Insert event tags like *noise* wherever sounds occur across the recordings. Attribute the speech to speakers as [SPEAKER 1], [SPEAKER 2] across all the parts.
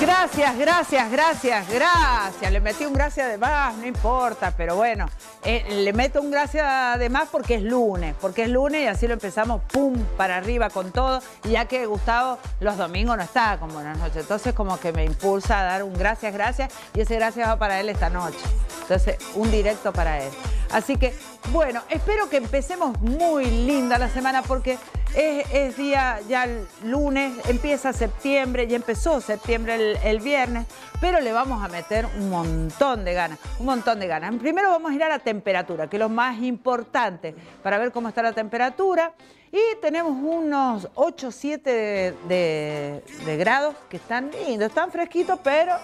[SPEAKER 1] Gracias, gracias, gracias, gracias. Le metí un gracias de más, no importa, pero bueno, eh, le meto un gracias de más porque es lunes, porque es lunes y así lo empezamos, pum, para arriba con todo. Ya que Gustavo los domingos no está con buenas noches, entonces como que me impulsa a dar un gracias, gracias, y ese gracias va para él esta noche. Entonces, un directo para él. Así que, bueno, espero que empecemos muy linda la semana porque es, día ya el lunes, empieza septiembre, y empezó septiembre el, viernes, pero le vamos a meter un montón de ganas, un montón de ganas. Primero vamos a ir a la temperatura, que es lo más importante para ver cómo está la temperatura. Y tenemos unos 8, 7 de, de grados que están lindos, están fresquitos, pero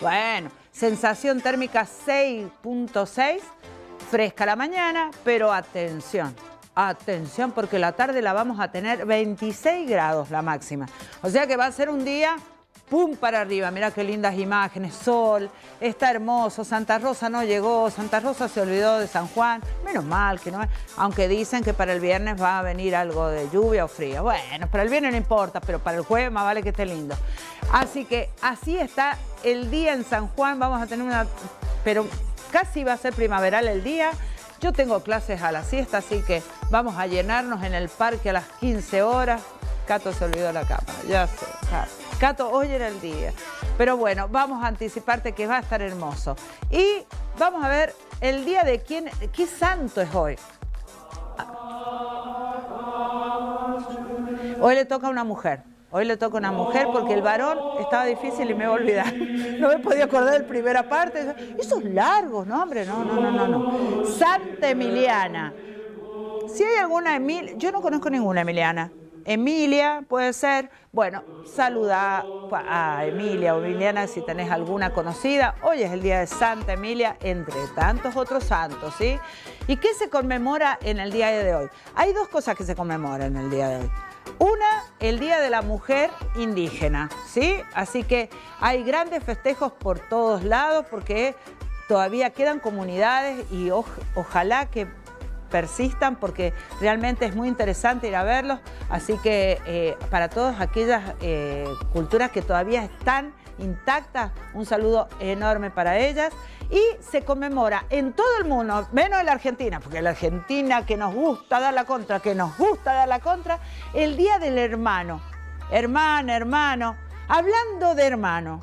[SPEAKER 1] bueno, sensación térmica 6.6, fresca la mañana, pero atención, Atención, porque la tarde la vamos a tener 26 grados la máxima. O sea que va a ser un día pum para arriba. Mira qué lindas imágenes, sol, está hermoso. Santa Rosa no llegó, Santa Rosa se olvidó de San Juan. Menos mal que no, aunque dicen que para el viernes va a venir algo de lluvia o frío. Bueno, para el viernes no importa, pero para el jueves más vale que esté lindo. Así que así está el día en San Juan. Vamos a tener una, pero casi va a ser primaveral el día. Yo tengo clases a la siesta, así que vamos a llenarnos en el parque a las 15 horas. Cato se olvidó la cámara, ya sé. Cato, hoy era el día. Pero bueno, vamos a anticiparte que va a estar hermoso. Y vamos a ver el día de quién, qué santo es hoy. Hoy le toca a una mujer. Hoy le toca una mujer porque el varón estaba difícil y me voy a olvidar. *laughs* No me podía acordar de la primera parte. Esos largos, no, hombre, no, no, no, no, no. Santa Emiliana. Si hay alguna Emilia, yo no conozco ninguna Emiliana. Emilia puede ser, bueno, saluda a Emilia o Emiliana si tenés alguna conocida. Hoy es el día de Santa Emilia, entre tantos otros santos, ¿sí? ¿Y qué se conmemora en el día de hoy? Hay dos cosas que se conmemoran en el día de hoy. Una, el Día de la Mujer Indígena, ¿sí? Así que hay grandes festejos por todos lados porque todavía quedan comunidades y ojalá que persistan porque realmente es muy interesante ir a verlos. Así que eh, para todas aquellas eh, culturas que todavía están intactas, un saludo enorme para ellas y se conmemora en todo el mundo, menos en la Argentina, porque la Argentina que nos gusta dar la contra, que nos gusta dar la contra, el Día del Hermano. Hermana, hermano. Hablando de hermano,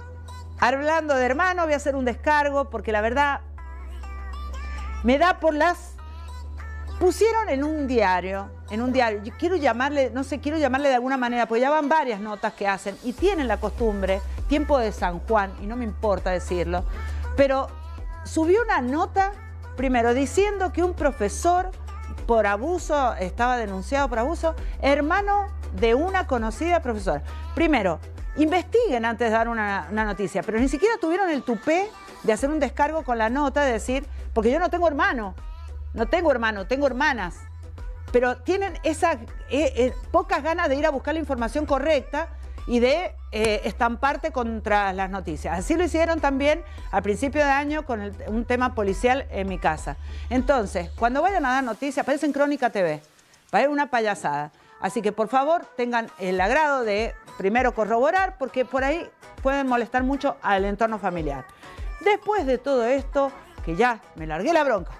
[SPEAKER 1] hablando de hermano, voy a hacer un descargo porque la verdad me da por las... Pusieron en un diario, en un diario, quiero llamarle, no sé, quiero llamarle de alguna manera, porque ya van varias notas que hacen y tienen la costumbre, tiempo de San Juan, y no me importa decirlo, pero subió una nota, primero, diciendo que un profesor por abuso, estaba denunciado por abuso, hermano de una conocida profesora. Primero, investiguen antes de dar una, noticia, pero ni siquiera tuvieron el tupé de hacer un descargo con la nota, de decir, porque yo no tengo hermano, no tengo hermano, tengo hermanas, pero tienen esas eh, eh, pocas ganas de ir a buscar la información correcta y de eh, estamparte contra las noticias. Así lo hicieron también al principio de año con un tema policial en mi casa. Entonces, cuando vayan a dar noticias, aparece en Crónica TV, va a haber una payasada. Así que por favor tengan el agrado de primero corroborar porque por ahí pueden molestar mucho al entorno familiar. Después de todo esto, que ya me largué la bronca,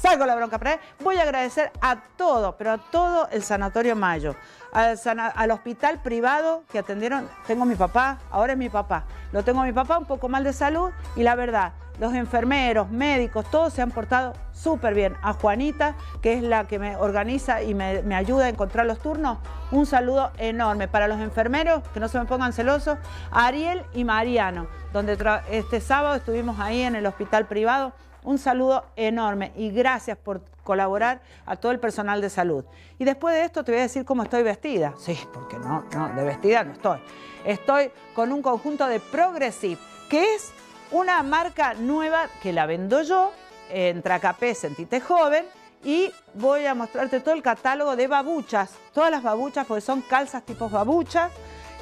[SPEAKER 1] salgo la bronca para él, voy a agradecer a todo, pero a todo el Sanatorio Mayo, al, hospital privado que atendieron, tengo mi papá, ahora es mi papá, lo tengo a mi papá un poco mal de salud y la verdad, los enfermeros, médicos, todos se han portado súper bien. A Juanita, que es la que me organiza y me, me, ayuda a encontrar los turnos, un saludo enorme. Para los enfermeros, que no se me pongan celosos, a Ariel y Mariano, donde este sábado estuvimos ahí en el hospital privado un saludo enorme y gracias por colaborar a todo el personal de salud. Y después de esto te voy a decir cómo estoy vestida. Sí, porque no, no, de vestida no estoy. Estoy con un conjunto de Progressive, que es una marca nueva que la vendo yo en Tracapé, Sentite Joven, y voy a mostrarte todo el catálogo de babuchas, todas las babuchas, porque son calzas tipos babuchas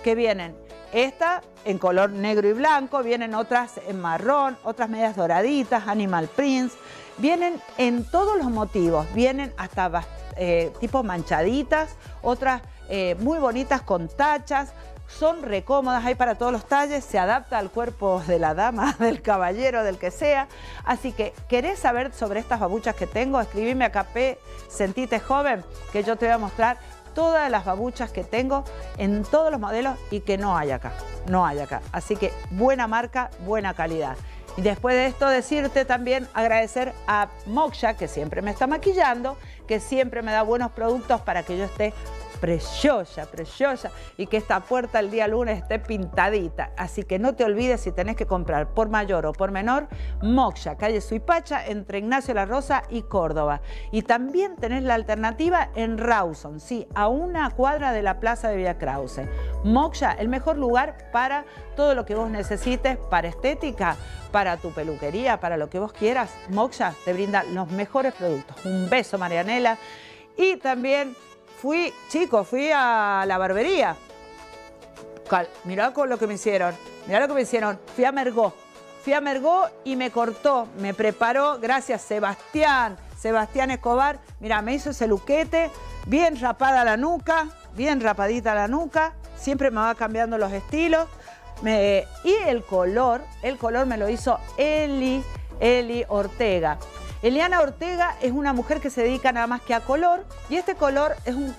[SPEAKER 1] que vienen esta en color negro y blanco, vienen otras en marrón, otras medias doraditas, animal prints, vienen en todos los motivos, vienen hasta eh, tipo manchaditas, otras eh, muy bonitas con tachas, son recómodas, hay para todos los talles, se adapta al cuerpo de la dama, *laughs* del caballero, del que sea. Así que, ¿querés saber sobre estas babuchas que tengo? Escribime a KP, sentite joven, que yo te voy a mostrar todas las babuchas que tengo en todos los modelos y que no hay acá, no hay acá. Así que buena marca, buena calidad. Y después de esto decirte también agradecer a Moksha, que siempre me está maquillando, que siempre me da buenos productos para que yo esté preciosa, preciosa y que esta puerta el día lunes esté pintadita. Así que no te olvides si tenés que comprar por mayor o por menor, Moksha, calle Suipacha, entre Ignacio La Rosa y Córdoba. Y también tenés la alternativa en Rawson, sí, a una cuadra de la Plaza de Villa Krause. Moksha, el mejor lugar para todo lo que vos necesites, para estética, para tu peluquería, para lo que vos quieras. Moksha te brinda los mejores productos. Un beso, Marianela. Y también Fui, chicos, fui a la barbería. mirá con lo que me hicieron. Mirá lo que me hicieron. Fui a Mergó. Fui a Mergó y me cortó, me preparó, gracias Sebastián, Sebastián Escobar. Mira, me hizo ese luquete, bien rapada la nuca, bien rapadita la nuca. Siempre me va cambiando los estilos. y el color, el color me lo hizo Eli, Eli Ortega. Eliana Ortega es una mujer que se dedica nada más que a color y este color es un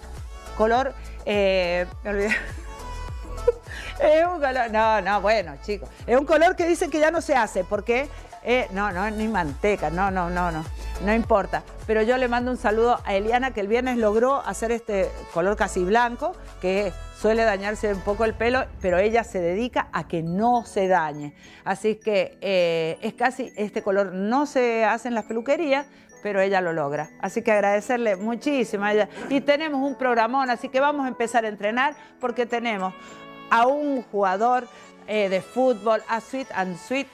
[SPEAKER 1] color, eh, me olvidé. *laughs* es un color, no, no, bueno, chicos, es un color que dicen que ya no se hace porque, eh, no, no, ni manteca, no, no, no, no, no importa. Pero yo le mando un saludo a Eliana que el viernes logró hacer este color casi blanco, que suele dañarse un poco el pelo, pero ella se dedica a que no se dañe. Así que eh, es casi, este color no se hace en las peluquerías, pero ella lo logra. Así que agradecerle muchísimo a ella. Y tenemos un programón, así que vamos a empezar a entrenar porque tenemos a un jugador eh, de fútbol, a Sweet and Sweet,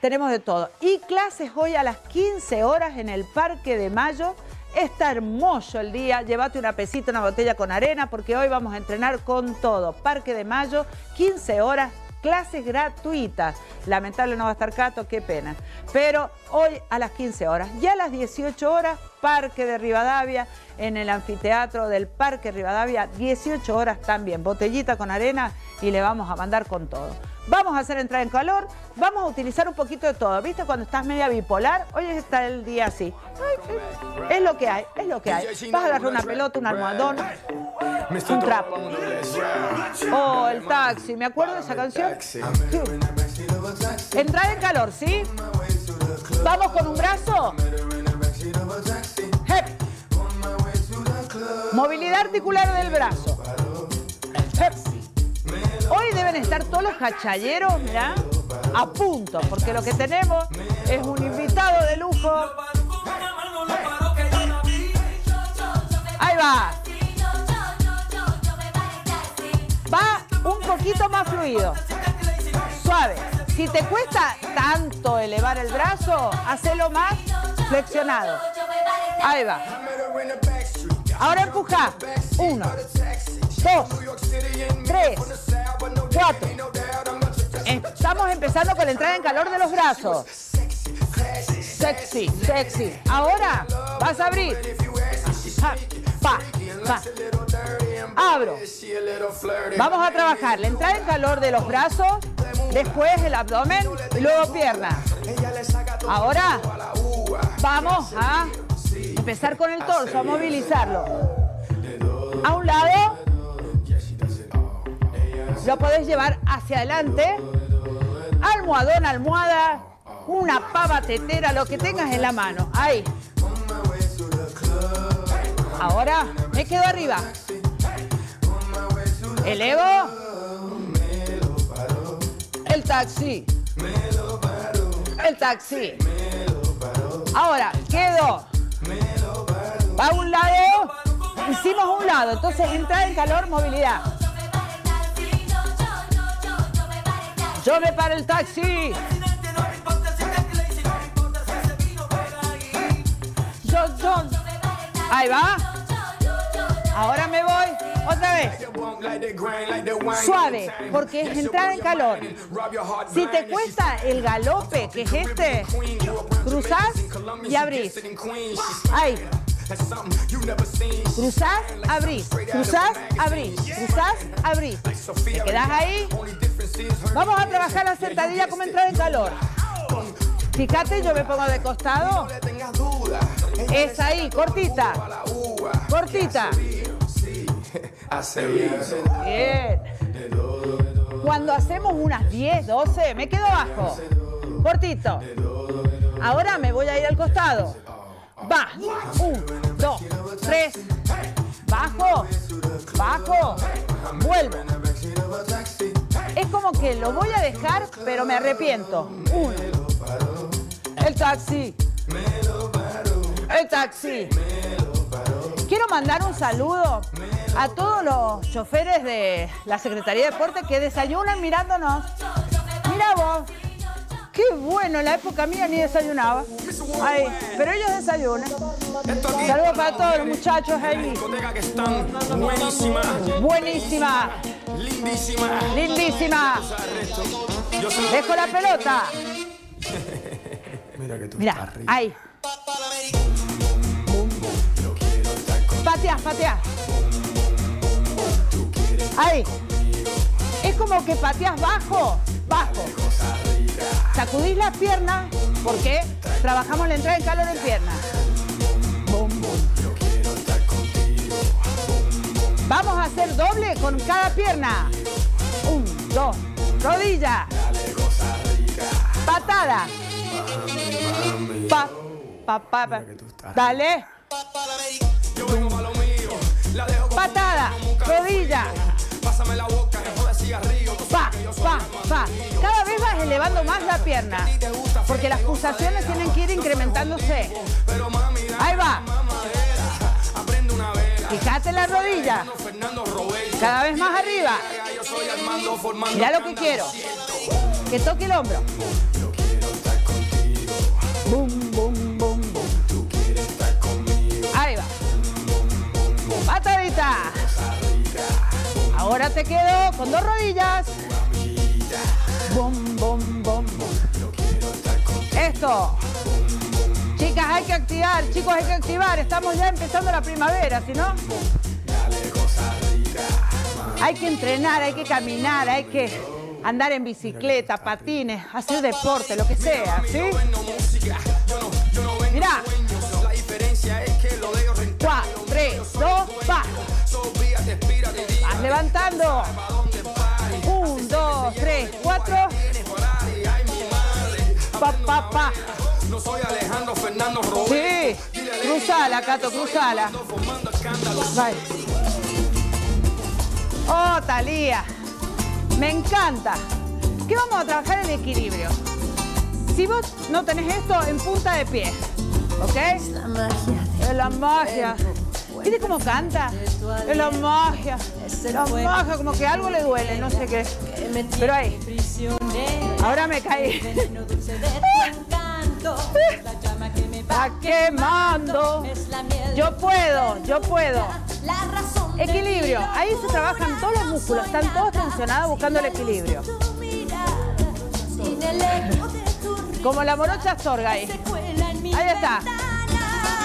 [SPEAKER 1] tenemos de todo. Y clases hoy a las 15 horas en el Parque de Mayo Está hermoso el día, llévate una pesita, una botella con arena, porque hoy vamos a entrenar con todo. Parque de Mayo, 15 horas, clases gratuitas. Lamentable no va a estar Cato, qué pena. Pero hoy a las 15 horas. Ya a las 18 horas, Parque de Rivadavia, en el anfiteatro del Parque Rivadavia, 18 horas también. Botellita con arena y le vamos a mandar con todo. Vamos a hacer entrar en calor, vamos a utilizar un poquito de todo. ¿Viste? Cuando estás media bipolar, hoy está el día así. es lo que hay, es lo que hay. Vas a agarrar una pelota, un almohadón, un trapo. Oh, el taxi, ¿me acuerdo de esa canción? Entrar en calor, ¿sí? Vamos con un brazo. Movilidad articular del brazo. Hoy deben estar todos los cachalleros, mirá, a punto, porque lo que tenemos es un invitado de lujo. Ahí va. Va un poquito más fluido. Suave. Si te cuesta tanto elevar el brazo, hacelo más flexionado. Ahí va. Ahora empuja. Uno, dos, tres, Estamos empezando con la entrada en calor de los brazos. Sexy, sexy. Ahora vas a abrir. Abro. Vamos a trabajar la entrada en calor de los brazos, después el abdomen y luego piernas. Ahora vamos a empezar con el torso, a movilizarlo. A un lado lo podés llevar hacia adelante, almohadón, almohada, una pava tetera, lo que tengas en la mano. Ahí. Ahora me quedo arriba. Elevo. El taxi. El taxi. Ahora, quedo. Va a un lado. Hicimos un lado. Entonces entra en calor, movilidad. Yo me paro el taxi. Yo, yo. Ahí va. Ahora me voy. Otra vez. Suave, porque es entrar en calor. Si te cuesta el galope, que es este, cruzás y abrís. Ahí. Cruzás, abrís. Cruzás, abrís. Cruzás, abrís. Te quedás ahí. Vamos a trabajar la sentadilla como entrar en calor. Fíjate, yo me pongo de costado. Es ahí, cortita. Cortita. Bien. Cuando hacemos unas 10, 12, me quedo abajo. Cortito. Ahora me voy a ir al costado. Va. Un, dos, tres. Bajo. Bajo. Vuelvo. Es como que lo voy a dejar, pero me arrepiento. Uno. El taxi. El taxi. Quiero mandar un saludo a todos los choferes de la Secretaría de Deporte que desayunan mirándonos. Mira vos. Qué bueno, en la época mía ni desayunaba. Ay, pero ellos desayunan. Saludos para todos los muchachos ahí.
[SPEAKER 2] Buenísima.
[SPEAKER 1] Buenísima.
[SPEAKER 2] Lindísima.
[SPEAKER 1] Lindísima. Dejo la pelota. *laughs*
[SPEAKER 2] Mira que tú
[SPEAKER 1] Mira,
[SPEAKER 2] estás
[SPEAKER 1] ahí. Pateás, pateás. Ahí. Es como que pateás bajo, bajo. Sacudís las piernas, porque trabajamos la entrada en calor en pierna. Bum, bum. Vamos a hacer doble con cada pierna. Un, dos, rodilla. Patada. Pa, pa, pa. Dale. Patada. Rodilla. Pa, pa, pa. Cada vez vas elevando más la pierna. Porque las pulsaciones tienen que ir incrementándose. Ahí va. Fíjate la rodilla. Cada vez más arriba. Mira lo que quiero. Que toque el hombro. Bum, bum, bum, bum. Ahí va. Patadita. Ahora te quedo con dos rodillas. Esto. Chicas, hay que activar. Chicos, hay que activar. Estamos ya empezando la primavera, si no. Hay que entrenar, hay que caminar, hay que andar en bicicleta, patines, hacer deporte, lo que sea, ¿sí? Mirá.
[SPEAKER 2] La diferencia es que lo de ellos renta.
[SPEAKER 1] 4, 3, 2, va. Levantando. 1, 2, 3, 4. Pa, pa, pa.
[SPEAKER 2] No soy Alejandro Fernando.
[SPEAKER 1] Sí. Cruzala, Cato, cruzala. Oh, Talía. Me encanta. ¿Qué vamos a trabajar el equilibrio? Si vos no tenés esto en punta de pie, ¿ok?
[SPEAKER 3] La magia
[SPEAKER 1] Es la magia. ¿Viste cómo canta? Es la magia. La magia, como que algo le duele, no sé qué. Pero ahí, ahora me caí. Está quemando. Yo puedo, yo puedo. Equilibrio. Ahí se trabajan todos los músculos. Están todos tensionados buscando el equilibrio. Como la morocha Astorga ahí. Ahí está.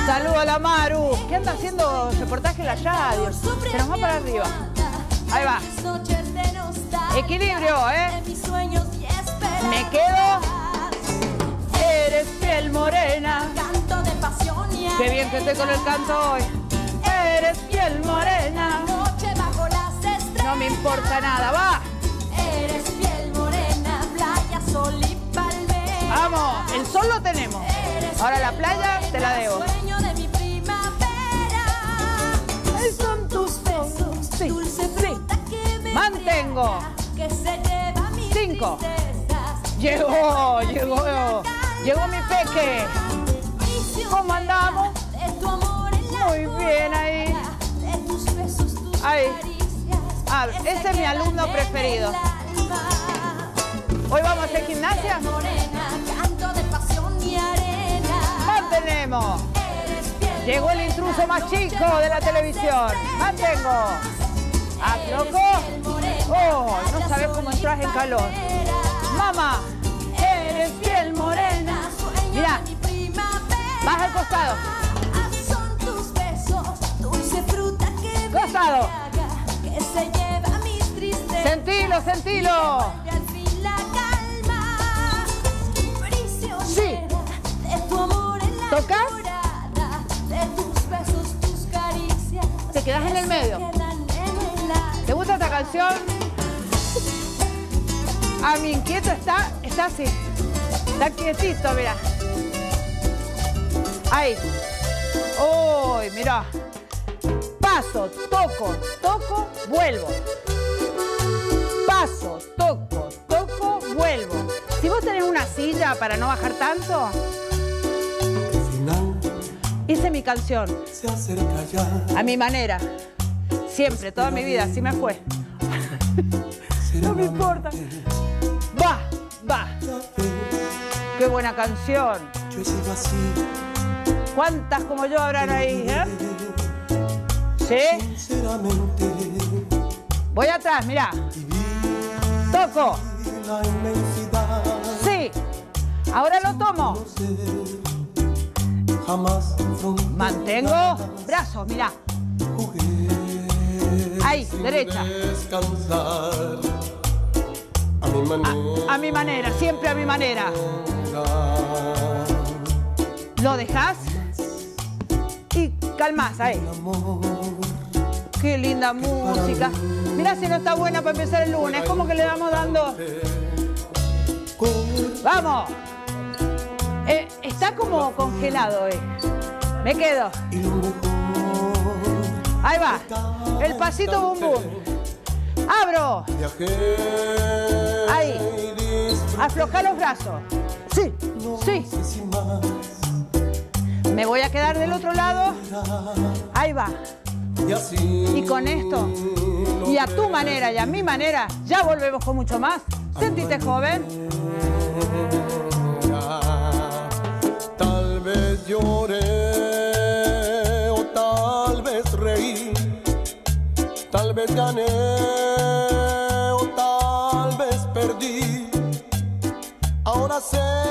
[SPEAKER 1] Saludo a la Maru. ¿Qué anda haciendo reportaje en la radio? Se nos va para arriba. Ahí va. Equilibrio, ¿eh? Me quedo. Eres piel morena.
[SPEAKER 3] Canto de pasión y
[SPEAKER 1] Qué bien que estoy con el canto hoy. Eres piel morena.
[SPEAKER 3] noche bajo las estrellas.
[SPEAKER 1] No me importa nada. Va.
[SPEAKER 3] Eres piel morena, playa, sol y palmera.
[SPEAKER 1] Vamos. El sol lo tenemos. Ahora la playa te la debo.
[SPEAKER 3] Mi
[SPEAKER 1] son tus besos. Sí,
[SPEAKER 3] Dulce
[SPEAKER 1] sí.
[SPEAKER 3] fruta que me
[SPEAKER 1] Mantengo.
[SPEAKER 3] Que se lleva mis
[SPEAKER 1] Cinco. Llegó, llegó. Llegó mi peque. ¿Cómo andamos? Muy bien ahí. Ahí. Ah, ese
[SPEAKER 3] se
[SPEAKER 1] es mi alumno preferido. Hoy vamos a hacer gimnasia. Llegó el intruso más chico de la televisión. Mantengo. ¿Afloco? Oh, no sabes cómo entras en calor. Mamá, eres piel morena. Mira, vas al costado. Costado. Sentilo, sentilo. Sí. ¿Tocas? Te quedas en el medio. ¿Te gusta esta canción? A mi inquieto está, está así. Está quietito, mira. Ahí. Uy, mira. Paso, toco, toco, vuelvo. Paso, toco, toco, vuelvo. Si vos tenés una silla para no bajar tanto, hice mi canción
[SPEAKER 4] se acerca ya.
[SPEAKER 1] a mi manera. Siempre, toda mi vida, así me fue. No me importa. Va, va. Qué buena canción.
[SPEAKER 4] Yo he sido así.
[SPEAKER 1] ¿Cuántas como yo habrán ahí? eh? ¿Sí? Voy atrás, mirá. Toco. Sí. Ahora lo tomo.
[SPEAKER 4] Jamás
[SPEAKER 1] Mantengo brazos, mirá. Ahí, derecha.
[SPEAKER 4] Descansar. A mi manera.
[SPEAKER 1] A mi manera, siempre a mi manera. ¿Lo dejas? Y calmas ahí. Qué linda música. Mirá si no está buena para empezar el lunes. ¿Cómo que le vamos dando? ¡Vamos! Eh, está como congelado hoy. Me quedo. Ahí va. El pasito bum bum. Abro. Ahí. Afloja los brazos. Sí, sí. Me voy a quedar del otro lado. Ahí va.
[SPEAKER 4] Y
[SPEAKER 1] con esto, y a tu manera y a mi manera, ya volvemos con mucho más. Sentite joven.
[SPEAKER 4] O tal vez reí, tal vez gané o tal vez perdí. Ahora sé